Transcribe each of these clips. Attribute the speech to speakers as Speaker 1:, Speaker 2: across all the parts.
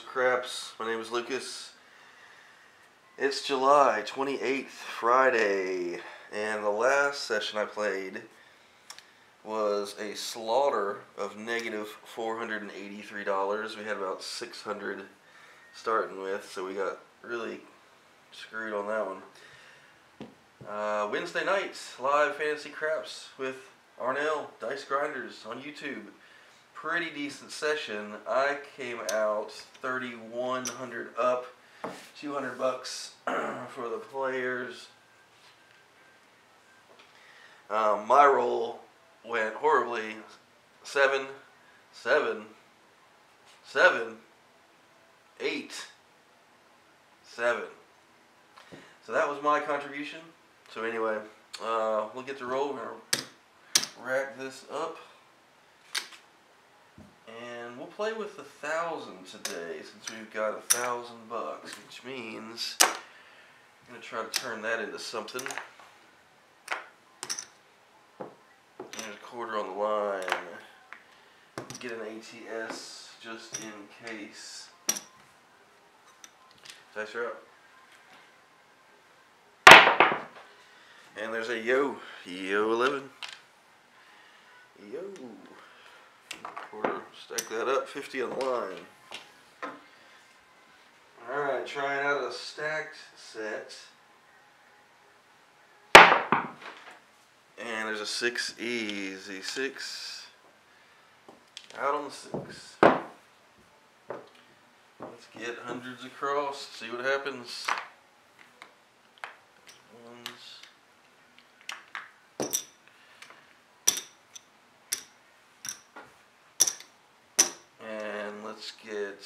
Speaker 1: Craps. My name is Lucas. It's July 28th, Friday, and the last session I played was a slaughter of negative $483. We had about 600 starting with, so we got really screwed on that one. Uh, Wednesday nights, live fantasy craps with Arnell Dice Grinders on YouTube. Pretty decent session. I came out 3,100 up, 200 bucks for the players. Um, my roll went horribly. Seven, seven, seven, eight, seven. So that was my contribution. So anyway, uh, we'll get to roll. We're gonna rack this up. And we'll play with a thousand today since we've got a thousand bucks, which means I'm gonna try to turn that into something. There's a quarter on the line. Get an ATS just in case. Dice her up. And there's a yo, yo 11. Yo. Quarter, stack that up, 50 on the line. Alright, trying out a stacked set. And there's a 6 easy, 6. Out on the 6. Let's get hundreds across, see what happens. Ones. And let's get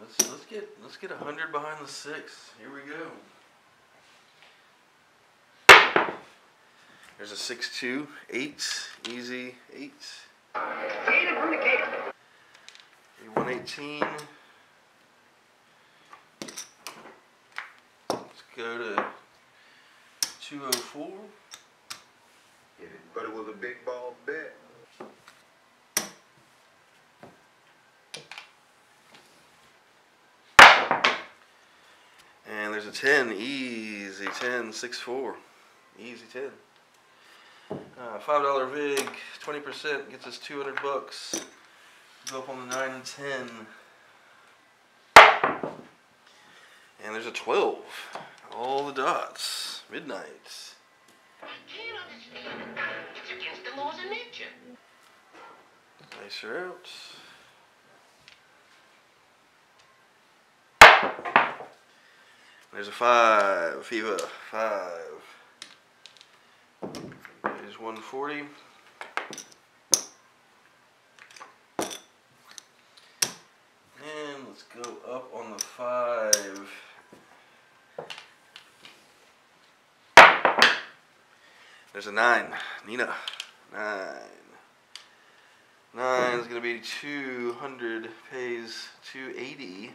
Speaker 1: let's let's get a hundred behind the six. Here we go. There's a six two eight easy eight. A one eighteen. Let's go to two oh four.
Speaker 2: But it was a big ball bet.
Speaker 1: And there's a 10, easy 10, 6 4. Easy 10. Uh, $5 VIG, 20% gets us 200 bucks. Go up on the 9 and 10. And there's a 12. All the dots. Midnight.
Speaker 3: I can't understand. It's against the laws of nature.
Speaker 1: Dice are There's a five, Viva, five. There's 140. And let's go up on the five. There's a nine, Nina, nine. Nine is gonna be 200, pays 280.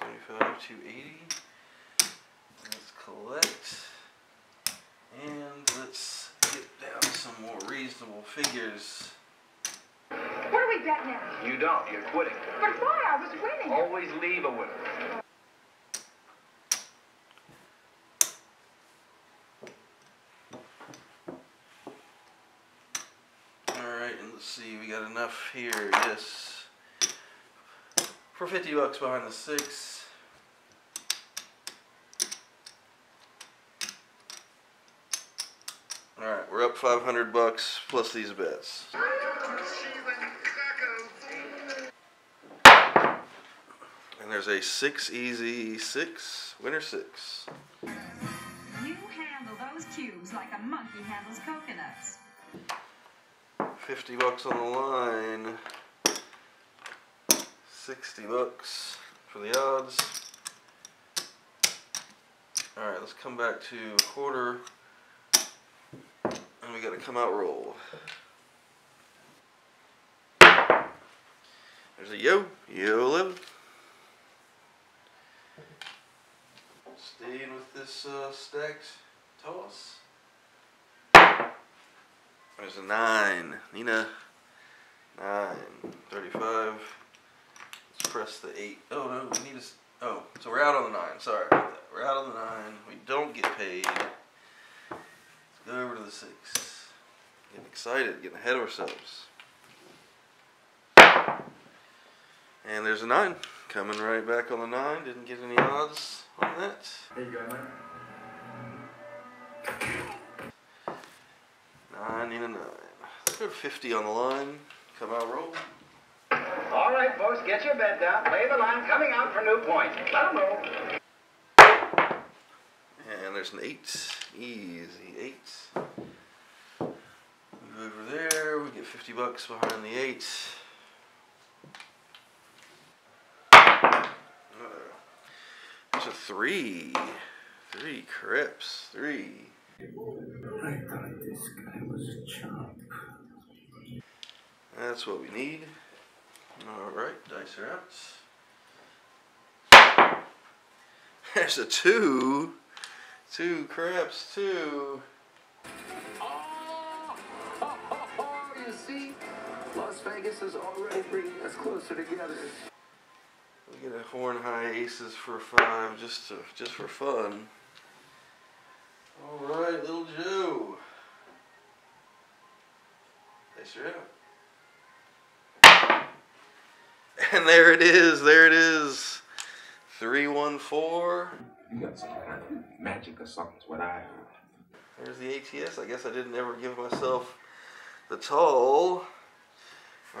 Speaker 1: 275, 280. Let's collect. And let's get down some more reasonable figures.
Speaker 4: What do we bet now?
Speaker 2: You don't. You're quitting.
Speaker 4: But why? I was winning.
Speaker 2: Always leave a winner.
Speaker 1: Alright, and let's see, we got enough here, yes. For 50 bucks behind the six. Alright, we're up 500 bucks plus these bets. And there's a six easy six, winner six.
Speaker 5: You handle those cubes like a monkey handles coconuts.
Speaker 1: 50 bucks on the line. 60 bucks for the odds. Alright, let's come back to quarter. And we gotta come out roll. There's a yo, yo 11. Staying with this uh, stacked toss. There's a nine. Nina, Nine. 35. The eight. Oh no, we need to. Oh, so we're out on the nine. Sorry about that. We're out on the nine. We don't get paid. Let's go over to the six. Getting excited, getting ahead of ourselves. And there's a nine. Coming right back on the nine. Didn't get any odds on that.
Speaker 2: There you go, man.
Speaker 1: Nine and a nine. To 50 on the line. Come out roll.
Speaker 2: All right, folks, get your bet down. Play the line coming out for New points. Point. Let 'em roll.
Speaker 1: And there's an eight. Easy eight. Move over there. We get 50 bucks behind the eight. Uh, There's a three. Three craps. Three.
Speaker 6: I thought this guy was a chump.
Speaker 1: That's what we need. Alright, dice are out. There's a two. Two craps, two.
Speaker 6: Oh, you see, Las Vegas is already bringing us closer together.
Speaker 1: We get a horn high aces for five just to just for fun. Alright, little Joe. Dice are out. And there it is, there it is. Three one four.
Speaker 6: You got some kind of magic or something's what I heard.
Speaker 1: There's the ATS. I guess I didn't ever give myself the toll.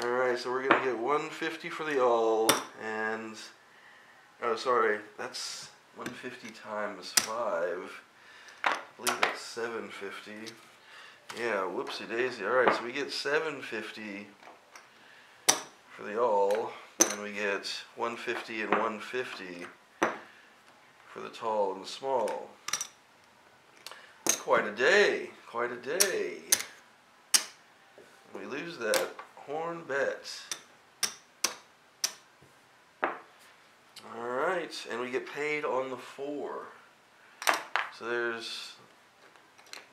Speaker 1: Alright, so we're gonna get 150 for the all and oh sorry, that's 150 times five. I believe that's 750. Yeah, whoopsie daisy. Alright, so we get 750 for the all, and we get 150 and 150 for the tall and the small. Quite a day. Quite a day. We lose that horn bet. Alright, and we get paid on the four. So there's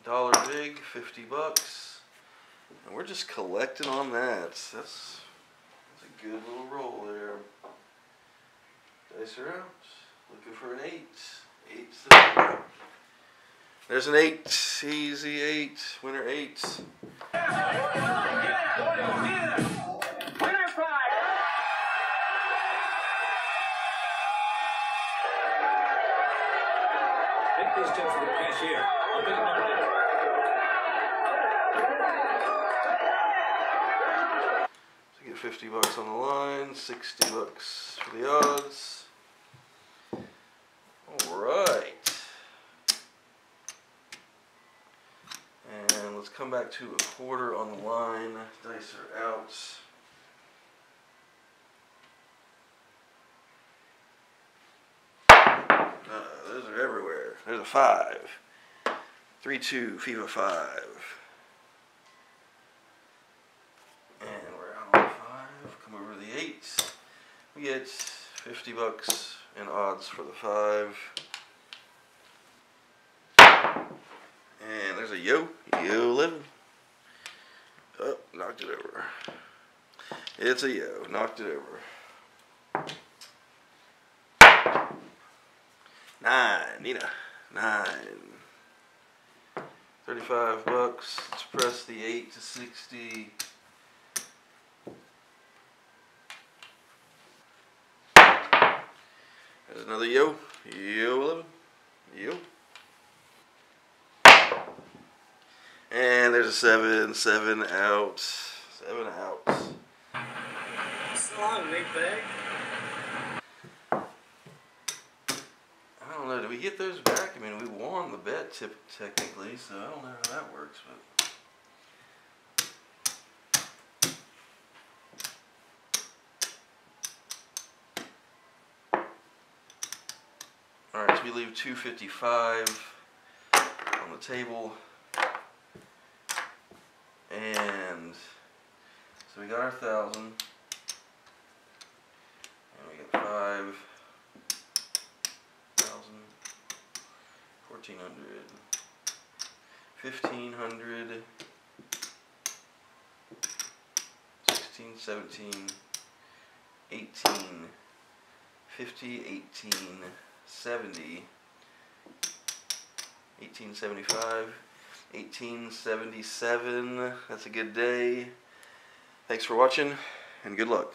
Speaker 1: dollar vig, 50 bucks. And we're just collecting on that. That's, good little roll there. Dice are out. Looking for an eight. Eight's the. There's an eight. Easy eight. Winner eight.
Speaker 7: Take this tip for the cashier. I'll pick him up later.
Speaker 1: So get 50 bucks on the line, 60 bucks for the odds. Alright. And let's come back to a quarter on the line. Dice are out. Uh, those are everywhere. There's a five. Three, two, fever five. And we're out on five. Come over to the eight. We get 50 bucks in odds for the five. And there's a yo, yo 11. Oh, knocked it over. It's a yo, knocked it over. Nine, Nina, nine. 35 bucks. Let's press the 8 to 60. Another yo. Yo 11. Yo. And there's a 7. 7 out. 7 out.
Speaker 7: So long, big bag.
Speaker 1: I don't know. Did we get those back? I mean, we won the bet tip technically, so I don't know how that works, but. Alright, so we leave 255 on the table. And so we got our thousand. And we got five thousand, fourteen hundred, fifteen hundred, sixteen 16, 17, 18, 50, 18, 70, 1875, 1877. That's a good day. Thanks for watching and good luck.